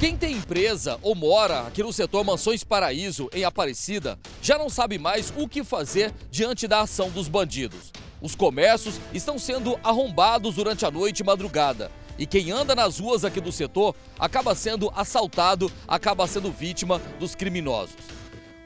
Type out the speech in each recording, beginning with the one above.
Quem tem empresa ou mora aqui no setor Mansões Paraíso, em Aparecida, já não sabe mais o que fazer diante da ação dos bandidos. Os comércios estão sendo arrombados durante a noite e madrugada. E quem anda nas ruas aqui do setor acaba sendo assaltado, acaba sendo vítima dos criminosos.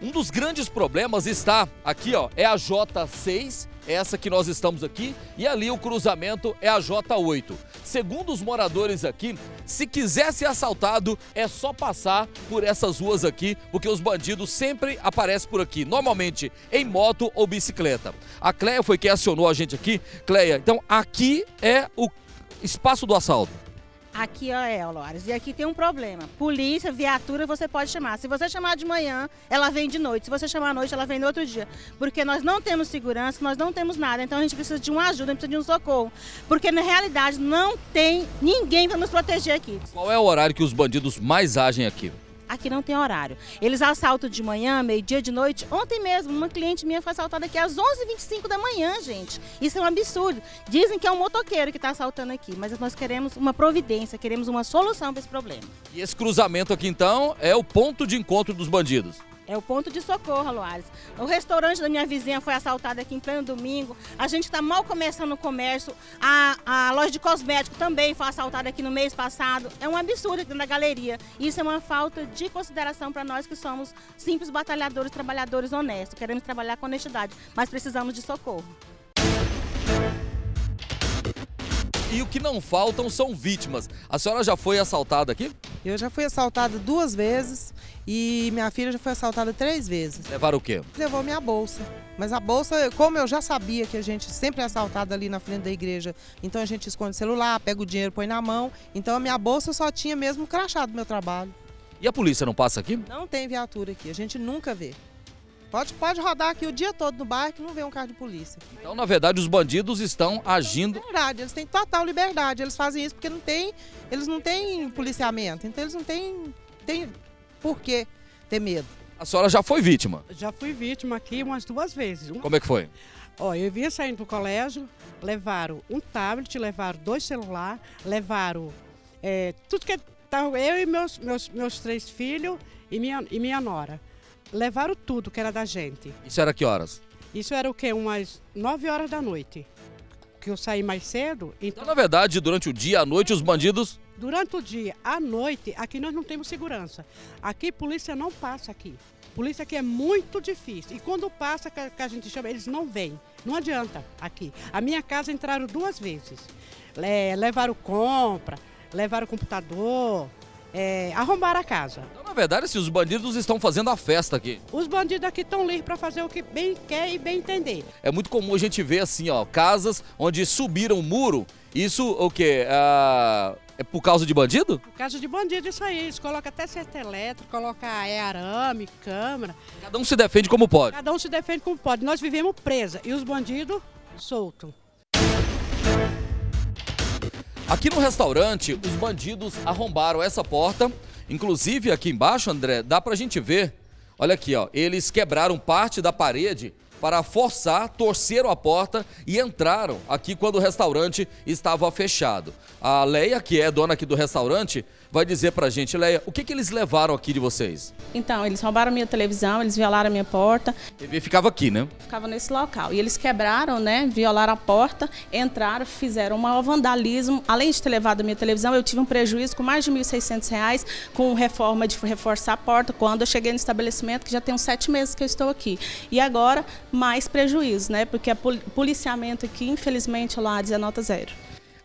Um dos grandes problemas está aqui, ó, é a J6, essa que nós estamos aqui, e ali o cruzamento é a J8. Segundo os moradores aqui, se quiser ser assaltado, é só passar por essas ruas aqui, porque os bandidos sempre aparecem por aqui, normalmente em moto ou bicicleta. A Cleia foi quem acionou a gente aqui. Cleia, então aqui é o espaço do assalto. Aqui é, Loares. E aqui tem um problema. Polícia, viatura, você pode chamar. Se você chamar de manhã, ela vem de noite. Se você chamar à noite, ela vem no outro dia. Porque nós não temos segurança, nós não temos nada. Então a gente precisa de uma ajuda, a gente precisa de um socorro. Porque na realidade não tem ninguém para nos proteger aqui. Qual é o horário que os bandidos mais agem aqui? Aqui não tem horário. Eles assaltam de manhã, meio-dia, de noite. Ontem mesmo, uma cliente minha foi assaltada aqui às 11h25 da manhã, gente. Isso é um absurdo. Dizem que é um motoqueiro que está assaltando aqui, mas nós queremos uma providência, queremos uma solução para esse problema. E esse cruzamento aqui, então, é o ponto de encontro dos bandidos? É o ponto de socorro, Luares. O restaurante da minha vizinha foi assaltado aqui em pleno domingo. A gente está mal começando o comércio. A, a loja de cosméticos também foi assaltada aqui no mês passado. É um absurdo aqui na galeria. Isso é uma falta de consideração para nós que somos simples batalhadores, trabalhadores honestos. Queremos trabalhar com honestidade, mas precisamos de socorro. E o que não faltam são vítimas. A senhora já foi assaltada aqui? Eu já fui assaltada duas vezes e minha filha já foi assaltada três vezes. Levaram o quê? Levou minha bolsa. Mas a bolsa, como eu já sabia que a gente sempre é assaltada ali na frente da igreja, então a gente esconde o celular, pega o dinheiro, põe na mão. Então a minha bolsa só tinha mesmo o crachá do meu trabalho. E a polícia não passa aqui? Não tem viatura aqui, a gente nunca vê. Pode, pode rodar aqui o dia todo no bairro que não vê um carro de polícia. Então, na verdade, os bandidos estão agindo. Verdade, eles têm total liberdade. Eles fazem isso porque não tem, eles não têm policiamento. Então eles não têm, têm por que ter medo. A senhora já foi vítima? Já fui vítima aqui umas duas vezes. Como é que foi? Ó, eu vinha saindo do colégio, levaram um tablet, levaram dois celulares, levaram é, tudo que tá, eu e meus, meus, meus três filhos e minha, e minha nora levaram tudo que era da gente. Isso era que horas? Isso era o quê? Umas 9 horas da noite. Que eu saí mais cedo. Então, então na verdade, durante o dia, à noite, os bandidos. Durante o dia, à noite, aqui nós não temos segurança. Aqui polícia não passa aqui. Polícia aqui é muito difícil. E quando passa, que a gente chama, eles não vêm. Não adianta aqui. A minha casa entraram duas vezes. levaram compra, levaram computador, é, arrombar a casa. Então, na verdade, se os bandidos estão fazendo a festa aqui. Os bandidos aqui estão livres para fazer o que bem quer e bem entender. É muito comum a gente ver assim, ó, casas onde subiram o muro. Isso o quê? Ah, é por causa de bandido? Por causa de bandido, isso aí. Eles colocam até certo elétrico, colocam é, arame, câmera. Cada um se defende como pode. Cada um se defende como pode. Nós vivemos presa e os bandidos soltos. Aqui no restaurante, os bandidos arrombaram essa porta. Inclusive, aqui embaixo, André, dá pra gente ver. Olha aqui, ó. Eles quebraram parte da parede para forçar, torceram a porta e entraram aqui quando o restaurante estava fechado. A Leia, que é dona aqui do restaurante, vai dizer pra gente, Leia, o que, que eles levaram aqui de vocês? Então, eles roubaram minha televisão, eles violaram a minha porta. A TV ficava aqui, né? Ficava nesse local. E eles quebraram, né? Violaram a porta, entraram, fizeram um maior vandalismo. Além de ter levado a minha televisão, eu tive um prejuízo com mais de R$ 1.600 com reforma de reforçar a porta quando eu cheguei no estabelecimento, que já tem uns sete meses que eu estou aqui. E agora, mais prejuízo, né? Porque o policiamento aqui, infelizmente, lá é nota zero.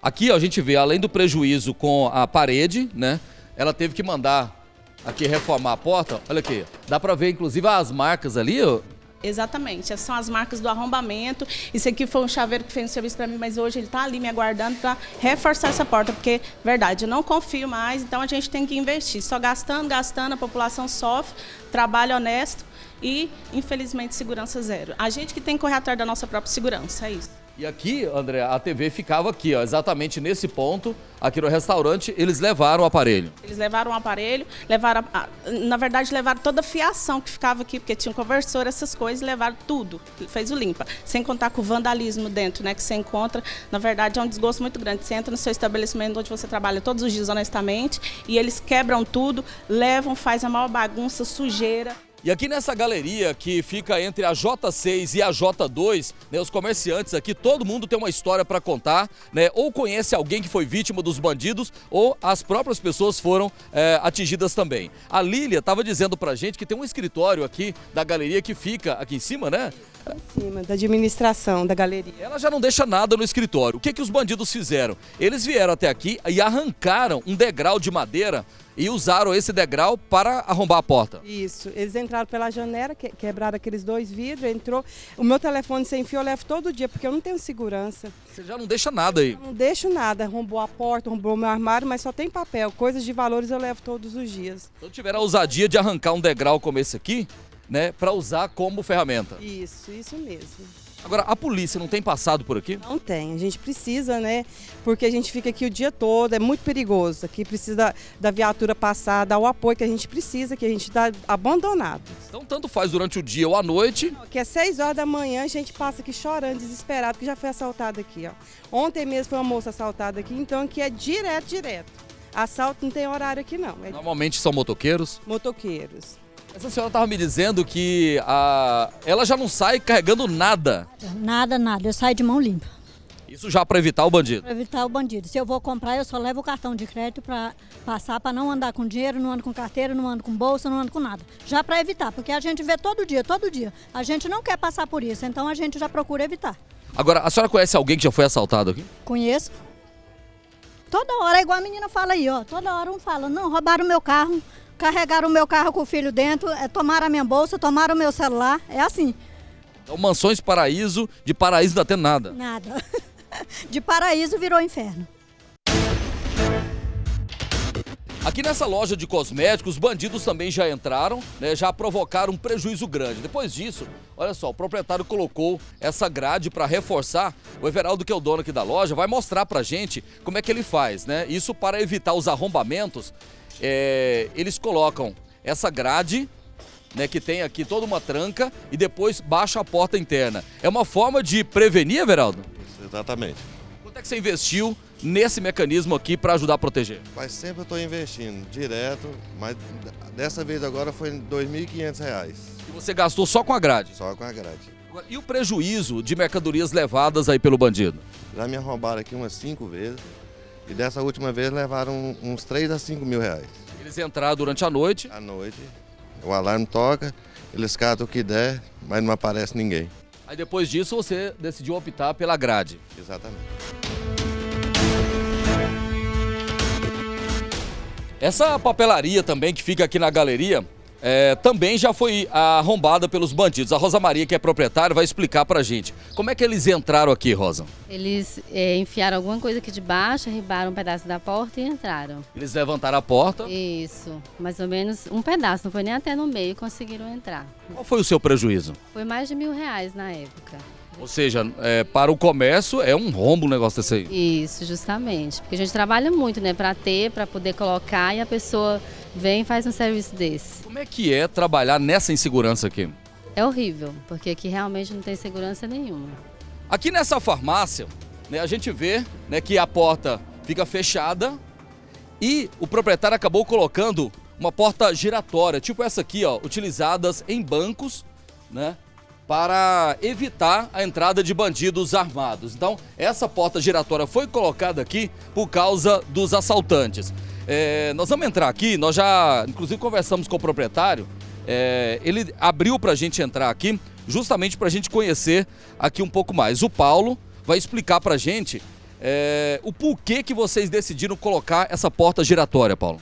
Aqui ó, a gente vê, além do prejuízo com a parede, né? Ela teve que mandar aqui reformar a porta. Olha aqui, dá para ver inclusive as marcas ali, ó. Exatamente, essas são as marcas do arrombamento. Isso aqui foi um chaveiro que fez um serviço para mim, mas hoje ele está ali me aguardando para reforçar essa porta, porque, verdade, eu não confio mais, então a gente tem que investir. Só gastando, gastando, a população sofre, trabalho honesto e, infelizmente, segurança zero. A gente que tem que correr atrás da nossa própria segurança, é isso. E aqui, André, a TV ficava aqui, ó, exatamente nesse ponto, aqui no restaurante, eles levaram o aparelho. Eles levaram o aparelho, levaram, a, na verdade, levaram toda a fiação que ficava aqui, porque tinha um conversor, essas coisas, levaram tudo, fez o limpa. Sem contar com o vandalismo dentro, né, que você encontra. Na verdade, é um desgosto muito grande. Você entra no seu estabelecimento onde você trabalha todos os dias honestamente e eles quebram tudo, levam, faz a maior bagunça, sujeira. E aqui nessa galeria que fica entre a J6 e a J2, né, os comerciantes aqui, todo mundo tem uma história para contar, né? Ou conhece alguém que foi vítima dos bandidos, ou as próprias pessoas foram é, atingidas também. A Lília estava dizendo pra gente que tem um escritório aqui da galeria que fica aqui em cima, né? Em cima, da administração da galeria. Ela já não deixa nada no escritório. O que, que os bandidos fizeram? Eles vieram até aqui e arrancaram um degrau de madeira e usaram esse degrau para arrombar a porta. Isso, eles entraram pela janela, que, quebraram aqueles dois vidros, entrou. O meu telefone sem fio eu levo todo dia, porque eu não tenho segurança. Você já não deixa nada aí? Eu não deixo nada, arrombou a porta, arrombou meu armário, mas só tem papel. Coisas de valores eu levo todos os dias. Então tiveram a ousadia de arrancar um degrau como esse aqui, né, para usar como ferramenta. Isso, isso mesmo. Agora, a polícia não tem passado por aqui? Não tem, a gente precisa, né? Porque a gente fica aqui o dia todo, é muito perigoso. Aqui precisa da, viatura passar, dar o apoio que a gente precisa, que a gente está abandonado. Então, tanto faz durante o dia ou à noite. Que é 6 horas da manhã, a gente passa aqui chorando, desesperado, que já foi assaltado aqui, ó. Ontem mesmo foi uma moça assaltada aqui, então aqui é direto, direto. Assalto não tem horário aqui, não. É Normalmente são motoqueiros? Motoqueiros. Essa senhora estava me dizendo que a... ela já não sai carregando nada. Nada, nada. Eu saio de mão limpa. Isso já para evitar o bandido. Para evitar o bandido. Se eu vou comprar, eu só levo o cartão de crédito para passar, para não andar com dinheiro, não ando com carteira, não ando com bolsa, não ando com nada. Já para evitar, porque a gente vê todo dia, todo dia. A gente não quer passar por isso, então a gente já procura evitar. Agora, a senhora conhece alguém que já foi assaltado aqui? Conheço. Toda hora, igual a menina fala aí, ó. Toda hora um fala, não, roubaram meu carro, carregaram o meu carro com o filho dentro, é, tomaram a minha bolsa, tomaram o meu celular. É assim. Então, Mansões Paraíso, de paraíso não tá tendo nada. Nada. De paraíso virou inferno. Aqui nessa loja de cosméticos, os bandidos também já entraram, né, já provocaram um prejuízo grande. Depois disso, olha só, o proprietário colocou essa grade para reforçar. O Everaldo, que é o dono aqui da loja, vai mostrar pra gente como é que ele faz, né? Isso para evitar os arrombamentos. É, eles colocam essa grade, né, que tem aqui toda uma tranca e depois baixa a porta interna. É uma forma de prevenir, Everaldo? Exatamente. Quanto é que você investiu nesse mecanismo aqui para ajudar a proteger? Mas sempre eu estou investindo direto, mas dessa vez agora foi R$ 2.500, E você gastou só com a grade? só com a grade. E o prejuízo de mercadorias levadas aí pelo bandido? Já me arrombaram aqui umas cinco vezes e dessa última vez levaram uns 3 a 5 mil reais. Eles entraram durante a noite, À noite, o alarme toca, eles catam o que der, mas não aparece ninguém. aí depois disso você decidiu optar pela grade. Exatamente. Essa papelaria também que fica aqui na galeria, é, também já foi arrombada pelos bandidos. A Rosa Maria, que é proprietária, vai explicar pra gente. Como é que eles entraram aqui, Rosa? Eles é, enfiaram alguma coisa aqui de baixo, arribaram um pedaço da porta e entraram. Eles levantaram a porta. Isso, mais ou menos um pedaço, não foi nem até no meio, conseguiram entrar. Qual foi o seu prejuízo? Foi mais de mil reais na época. Ou seja, é, para o comércio é um rombo um negócio desse aí. Isso, justamente. Porque a gente trabalha muito, né, para ter, para poder colocar e a pessoa vem e faz um serviço desse. Como é que é trabalhar nessa insegurança aqui? É horrível, porque aqui realmente não tem segurança nenhuma. Aqui nessa farmácia, né, a gente vê né, que a porta fica fechada e o proprietário acabou colocando uma porta giratória, tipo essa aqui, ó, utilizadas em bancos, né, para evitar a entrada de bandidos armados. Então, essa porta giratória foi colocada aqui por causa dos assaltantes. É, nós vamos entrar aqui, nós já, inclusive, conversamos com o proprietário. é, ele abriu para a gente entrar aqui, justamente para a gente conhecer aqui um pouco mais. O Paulo vai explicar para a gente é, o porquê que vocês decidiram colocar essa porta giratória, Paulo.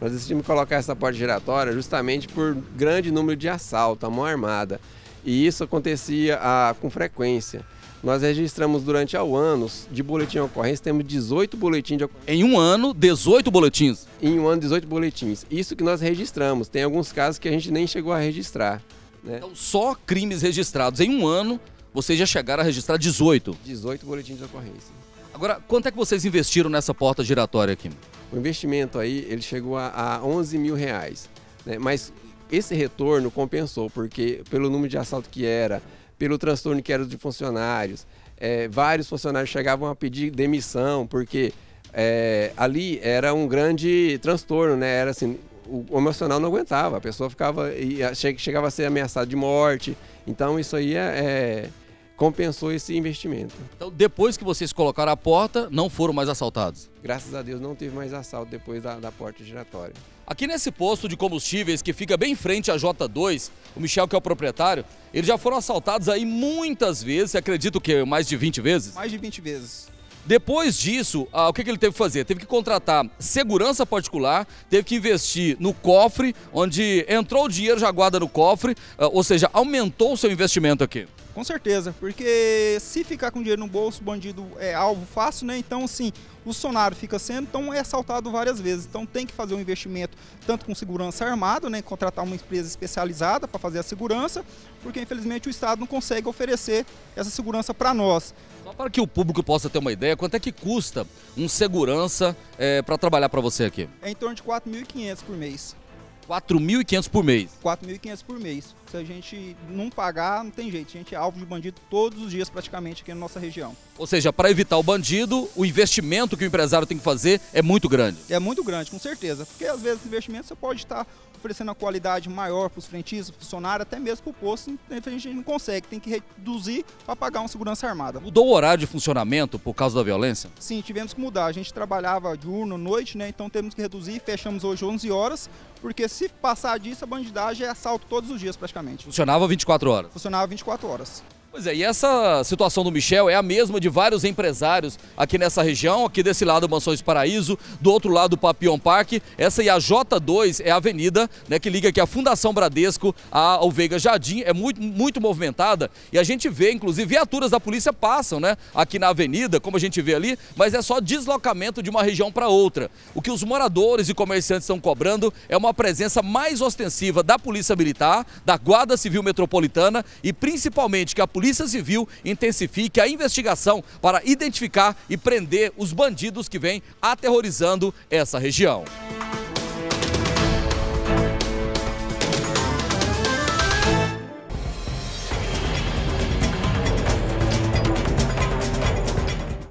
Nós decidimos colocar essa porta giratória justamente por grande número de assalto, a mão armada. E isso acontecia ah, com frequência. Nós registramos durante ao ano, de boletim de ocorrência, temos 18 boletins de ocorrência. Em um ano, 18 boletins. Em um ano, 18 boletins. Isso que nós registramos. Tem alguns casos que a gente nem chegou a registrar. Né? Então, só crimes registrados em um ano, Vocês já chegaram a registrar 18. 18 boletins de ocorrência. Agora, quanto é que vocês investiram nessa porta giratória aqui? O investimento aí, ele chegou a, a 11 mil reais. Né? Mas esse retorno compensou, porque pelo número de assalto que era, pelo transtorno que era de funcionários, é, vários funcionários chegavam a pedir demissão, porque é, ali era um grande transtorno, né? Era assim, o, emocional não aguentava, a pessoa ficava e chegava a ser ameaçada de morte. Então isso aí é, é, compensou esse investimento. Então depois que vocês colocaram a porta, não foram mais assaltados? Graças a Deus não teve mais assalto depois da, da porta giratória. Aqui nesse posto de combustíveis que fica bem em frente à J2, o Michel que é o proprietário, eles já foram assaltados aí muitas vezes, acredito que mais de 20 vezes? Mais de 20 vezes. Depois disso, ah, o que, que, ele teve que fazer? Teve que contratar segurança particular, teve que investir no cofre, onde entrou o dinheiro, já guarda no cofre, ah, ou seja, aumentou o seu investimento aqui. Com certeza, porque se ficar com dinheiro no bolso, o bandido é alvo fácil, né? Então, assim, o sonário fica sendo, então é assaltado várias vezes. Então tem que fazer um investimento tanto com segurança armada, né? Contratar uma empresa especializada para fazer a segurança, porque infelizmente o Estado não consegue oferecer essa segurança para nós. Só para que o público possa ter uma ideia, quanto é que custa um segurança é, para trabalhar para você aqui? É em torno de 4.500 por mês. 4.500 por mês? 4.500 por mês. Se a gente não pagar, não tem jeito. A gente é alvo de bandido todos os dias praticamente aqui na nossa região. Ou seja, para evitar o bandido, o investimento que o empresário tem que fazer é muito grande. É muito grande, com certeza. Porque às vezes o investimento você pode estar oferecendo uma qualidade maior para os frentistas, funcionários, até mesmo para o posto, a gente não consegue, tem que reduzir para pagar uma segurança armada. Mudou o horário de funcionamento por causa da violência? Sim, tivemos que mudar. A gente trabalhava diurno, noite, né? Então temos que reduzir, fechamos hoje 11 horas, porque se passar disso, a bandidagem é assalto todos os dias praticamente. Funcionava 24 horas? Funcionava 24 horas. Pois é, e essa situação do Michel é a mesma de vários empresários aqui nessa região, aqui desse lado Mansões Paraíso, do outro lado Papion Park. Essa e a J2 é a avenida né, que liga aqui a Fundação Bradesco ao Veiga Jardim, é muito, muito movimentada e a gente vê, inclusive, viaturas da polícia passam né, aqui na avenida, como a gente vê ali, mas é só deslocamento de uma região para outra. O que os moradores e comerciantes estão cobrando é uma presença mais ostensiva da Polícia Militar, da Guarda Civil Metropolitana e principalmente que a Polícia Civil intensifique a investigação para identificar e prender os bandidos que vêm aterrorizando essa região.